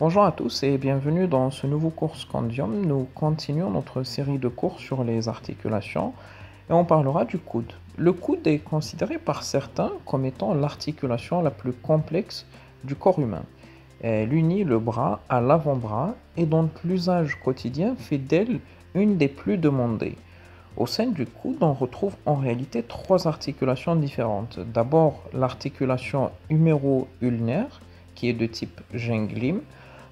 Bonjour à tous et bienvenue dans ce nouveau cours Scandium. Nous continuons notre série de cours sur les articulations et on parlera du coude. Le coude est considéré par certains comme étant l'articulation la plus complexe du corps humain. Elle unit le bras à l'avant-bras et dont l'usage quotidien fait d'elle une des plus demandées. Au sein du coude, on retrouve en réalité trois articulations différentes. D'abord l'articulation huméro-ulnaire qui est de type ginglim,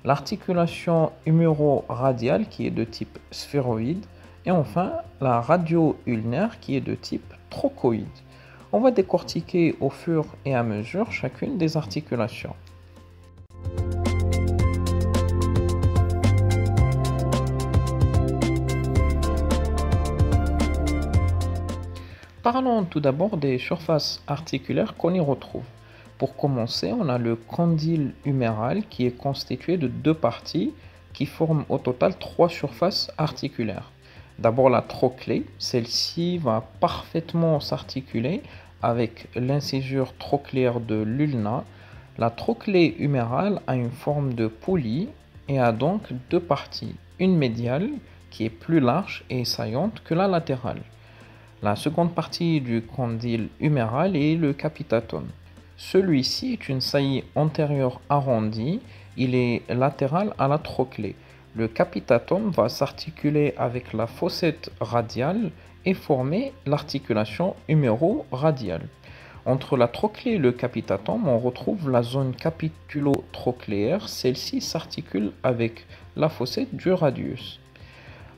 l'articulation huméro-radiale qui est de type sphéroïde et enfin la radio-ulnaire qui est de type trochoïde. On va décortiquer au fur et à mesure chacune des articulations. Parlons tout d'abord des surfaces articulaires qu'on y retrouve. Pour commencer, on a le condyle huméral qui est constitué de deux parties qui forment au total trois surfaces articulaires. D'abord la trochlée, celle-ci va parfaitement s'articuler avec l'incisure trochléaire de l'ulna. La trochlée humérale a une forme de poulie et a donc deux parties, une médiale qui est plus large et saillante que la latérale. La seconde partie du condyle huméral est le capitatum. Celui-ci est une saillie antérieure arrondie, il est latéral à la trochlée. Le capitatum va s'articuler avec la fossette radiale et former l'articulation huméro-radiale. Entre la trochlée et le capitatum, on retrouve la zone capitulo-trochléaire. Celle-ci s'articule avec la fossette du radius.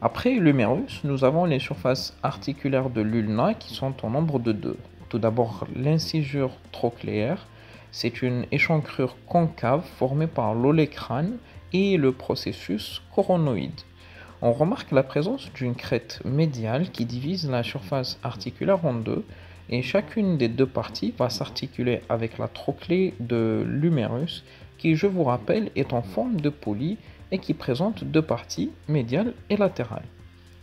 Après l'humérus, nous avons les surfaces articulaires de l'ulna qui sont en nombre de deux. Tout d'abord, l'incisure trochléaire. C'est une échancrure concave formée par l'olécrane et le processus coronoïde. On remarque la présence d'une crête médiale qui divise la surface articulaire en deux et chacune des deux parties va s'articuler avec la trochlée de l'humérus qui, je vous rappelle, est en forme de poulie et qui présente deux parties, médiales et latérales.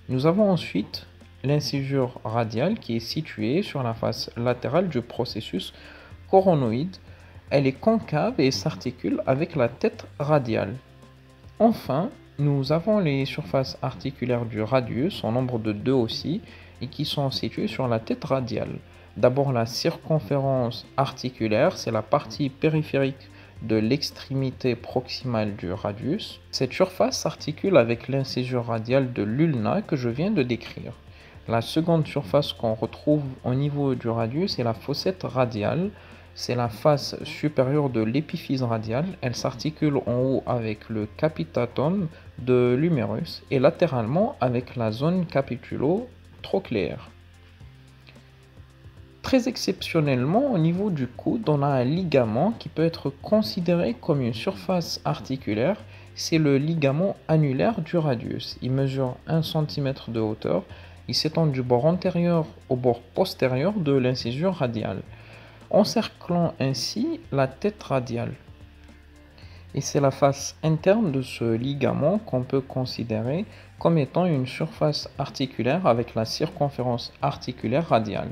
Nous avons ensuite l'incisure radiale qui est située sur la face latérale du processus coronoïde. Elle est concave et s'articule avec la tête radiale. Enfin, nous avons les surfaces articulaires du radius, en nombre de deux aussi, et qui sont situées sur la tête radiale. D'abord la circonférence articulaire, c'est la partie périphérique de l'extrémité proximale du radius. Cette surface s'articule avec l'incisure radiale de l'ulna que je viens de décrire. La seconde surface qu'on retrouve au niveau du radius est la fossette radiale. C'est la face supérieure de l'épiphyse radiale. Elle s'articule en haut avec le capitatum de l'humérus et latéralement avec la zone capitulo-trochléaire. Très exceptionnellement, au niveau du coude, on a un ligament qui peut être considéré comme une surface articulaire. C'est le ligament annulaire du radius. Il mesure 1 cm de hauteur il s'étend du bord antérieur au bord postérieur de l'incisure radiale, encerclant ainsi la tête radiale. Et c'est la face interne de ce ligament qu'on peut considérer comme étant une surface articulaire avec la circonférence articulaire radiale.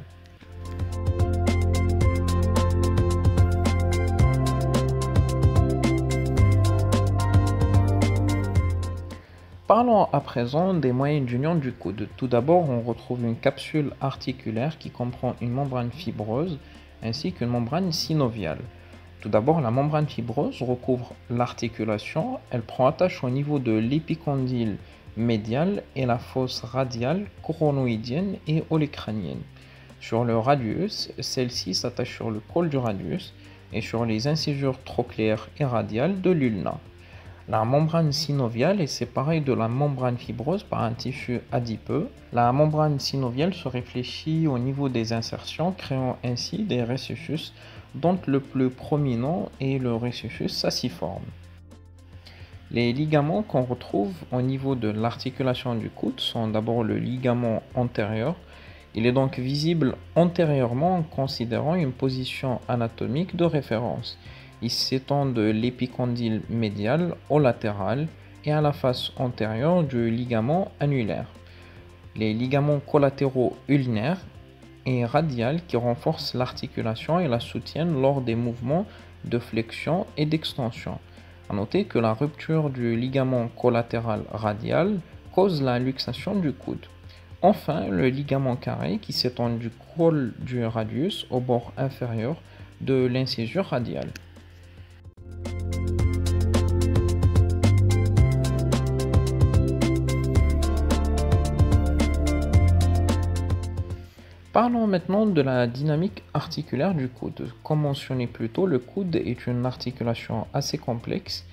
Parlons à présent des moyens d'union du coude. Tout d'abord, on retrouve une capsule articulaire qui comprend une membrane fibreuse ainsi qu'une membrane synoviale. Tout d'abord, la membrane fibreuse recouvre l'articulation. Elle prend attache au niveau de l'épicondyle médial et la fosse radiale, coronoïdienne et olécranienne. Sur le radius, celle-ci s'attache sur le col du radius et sur les incisures trochléaires et radiales de l'ulna. La membrane synoviale est séparée de la membrane fibreuse par un tissu adipeux. La membrane synoviale se réfléchit au niveau des insertions, créant ainsi des récifus, dont le plus prominent est le récifus saciforme. Les ligaments qu'on retrouve au niveau de l'articulation du coude sont d'abord le ligament antérieur. Il est donc visible antérieurement en considérant une position anatomique de référence. Il s'étend de l'épicondyle médial au latéral et à la face antérieure du ligament annulaire. Les ligaments collatéraux ulnaires et radial qui renforcent l'articulation et la soutiennent lors des mouvements de flexion et d'extension. A noter que la rupture du ligament collatéral radial cause la luxation du coude. Enfin, le ligament carré qui s'étend du col du radius au bord inférieur de l'incisure radiale. Parlons maintenant de la dynamique articulaire du coude. Comme mentionné plus tôt, le coude est une articulation assez complexe.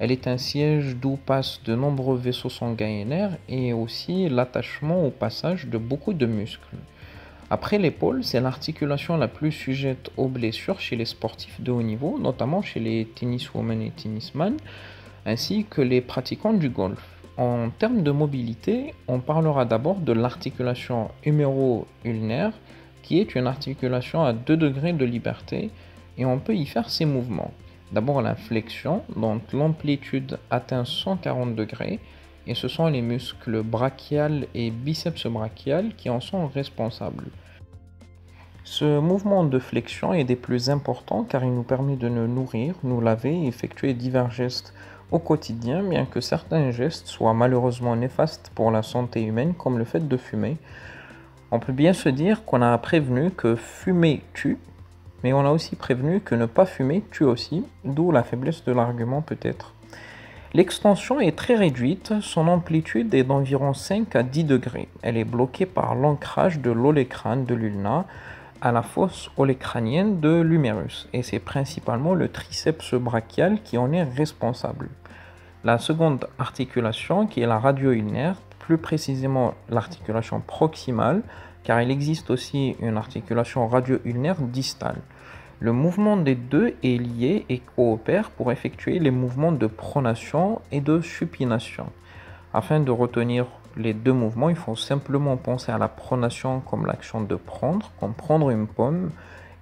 Elle est un siège d'où passent de nombreux vaisseaux sanguins et aussi l'attachement au passage de beaucoup de muscles. Après l'épaule, c'est l'articulation la plus sujette aux blessures chez les sportifs de haut niveau, notamment chez les tenniswomen et tennisman, ainsi que les pratiquants du golf. En termes de mobilité, on parlera d'abord de l'articulation huméro-ulnaire, qui est une articulation à 2 degrés de liberté, et on peut y faire ces mouvements. D'abord la flexion, dont l'amplitude atteint 140 degrés, et ce sont les muscles brachial et biceps brachial qui en sont responsables. Ce mouvement de flexion est des plus importants car il nous permet de nous nourrir, nous laver effectuer divers gestes au quotidien, bien que certains gestes soient malheureusement néfastes pour la santé humaine, comme le fait de fumer. On peut bien se dire qu'on a prévenu que fumer tue, mais on a aussi prévenu que ne pas fumer tue aussi, d'où la faiblesse de l'argument peut-être. L'extension est très réduite, son amplitude est d'environ 5 à 10 degrés. Elle est bloquée par l'ancrage de l'olécrane de l'ulna à la fosse olécranienne de l'humérus, et c'est principalement le triceps brachial qui en est responsable. La seconde articulation, qui est la radio-ulnaire, plus précisément l'articulation proximale, car il existe aussi une articulation radio-ulnaire distale. Le mouvement des deux est lié et coopère pour effectuer les mouvements de pronation et de supination. Afin de retenir les deux mouvements, il faut simplement penser à la pronation comme l'action de prendre, comme prendre une pomme,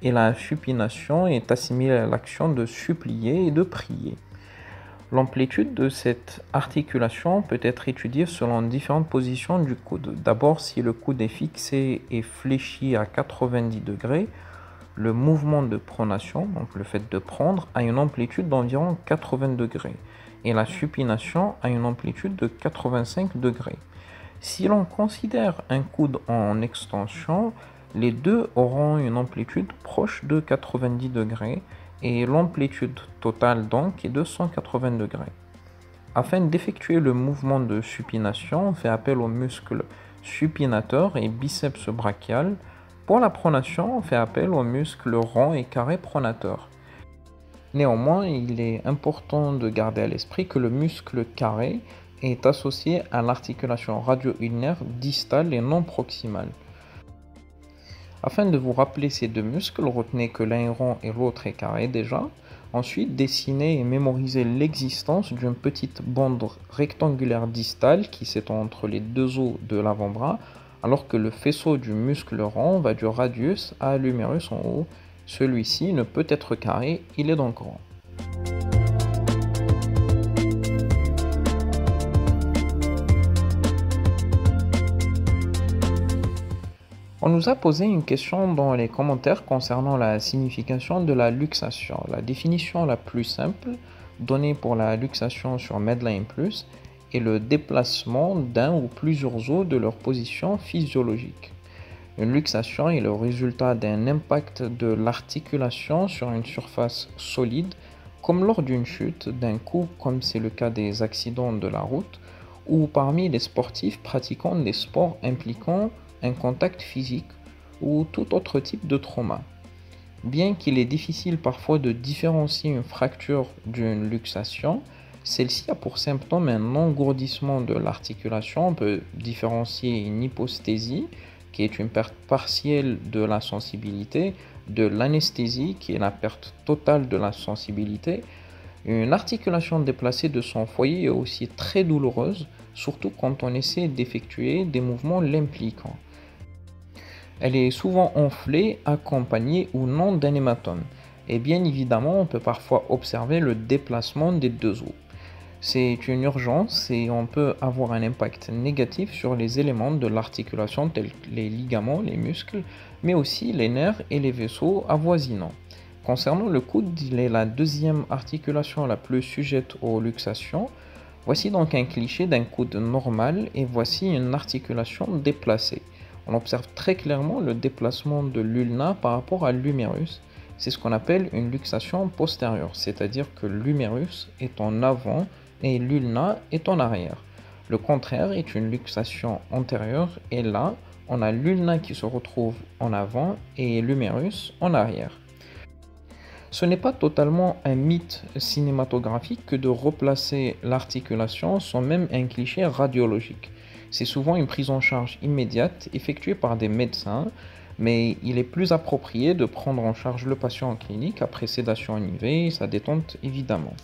et la supination est assimilée à l'action de supplier et de prier. L'amplitude de cette articulation peut être étudiée selon différentes positions du coude. D'abord, si le coude est fixé et fléchi à 90 degrés, le mouvement de pronation, donc le fait de prendre, a une amplitude d'environ 80 degrés et la supination a une amplitude de 85 degrés. Si l'on considère un coude en extension, les deux auront une amplitude proche de 90 degrés et l'amplitude totale donc est de 180 degrés. Afin d'effectuer le mouvement de supination, on fait appel aux muscles supinateur et biceps brachial. Pour la pronation, on fait appel aux muscles rond et carré pronateur. Néanmoins, il est important de garder à l'esprit que le muscle carré est associé à l'articulation radio-ulnaire distale et non proximale. Afin de vous rappeler ces deux muscles, retenez que l'un est rond et l'autre est carré déjà. Ensuite, dessinez et mémorisez l'existence d'une petite bande rectangulaire distale qui s'étend entre les deux os de l'avant-bras, alors que le faisceau du muscle rond va du radius à l'humérus en haut. Celui-ci ne peut être carré, il est donc rond. On nous a posé une question dans les commentaires concernant la signification de la luxation. La définition la plus simple donnée pour la luxation sur Medline Plus est le déplacement d'un ou plusieurs os de leur position physiologique. Une luxation est le résultat d'un impact de l'articulation sur une surface solide, comme lors d'une chute, d'un coup, comme c'est le cas des accidents de la route, ou parmi les sportifs pratiquant des sports impliquant un contact physique ou tout autre type de trauma. Bien qu'il est difficile parfois de différencier une fracture d'une luxation, celle-ci a pour symptôme un engourdissement de l'articulation. On peut différencier une hyposthésie, qui est une perte partielle de la sensibilité, de l'anesthésie, qui est la perte totale de la sensibilité. Une articulation déplacée de son foyer est aussi très douloureuse, surtout quand on essaie d'effectuer des mouvements l'impliquant. Elle est souvent enflée, accompagnée ou non d'un hématome. Et bien évidemment, on peut parfois observer le déplacement des deux os. C'est une urgence et on peut avoir un impact négatif sur les éléments de l'articulation tels que les ligaments, les muscles, mais aussi les nerfs et les vaisseaux avoisinants. Concernant le coude, il est la deuxième articulation la plus sujette aux luxations. Voici donc un cliché d'un coude normal et voici une articulation déplacée. On observe très clairement le déplacement de l'ulna par rapport à l'humérus. C'est ce qu'on appelle une luxation postérieure, c'est-à-dire que l'humérus est en avant et l'ulna est en arrière. Le contraire est une luxation antérieure et là, on a l'ulna qui se retrouve en avant et l'humérus en arrière. Ce n'est pas totalement un mythe cinématographique que de replacer l'articulation sans même un cliché radiologique. C'est souvent une prise en charge immédiate effectuée par des médecins, mais il est plus approprié de prendre en charge le patient en clinique après sédation en IV sa détente évidemment.